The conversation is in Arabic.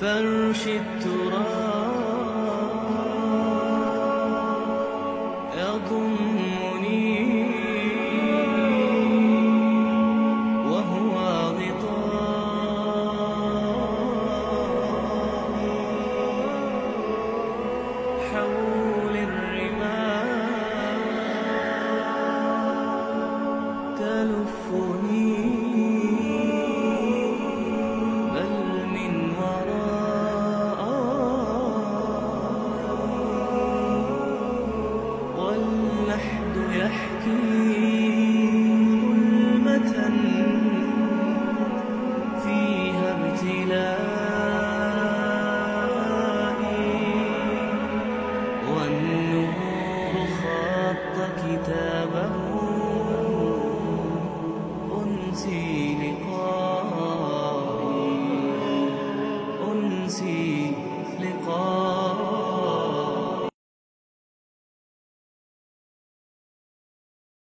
فرش التراب يضمني وهو غطاء حول الرمال تلفني كتابه أنسي لقائي أنسي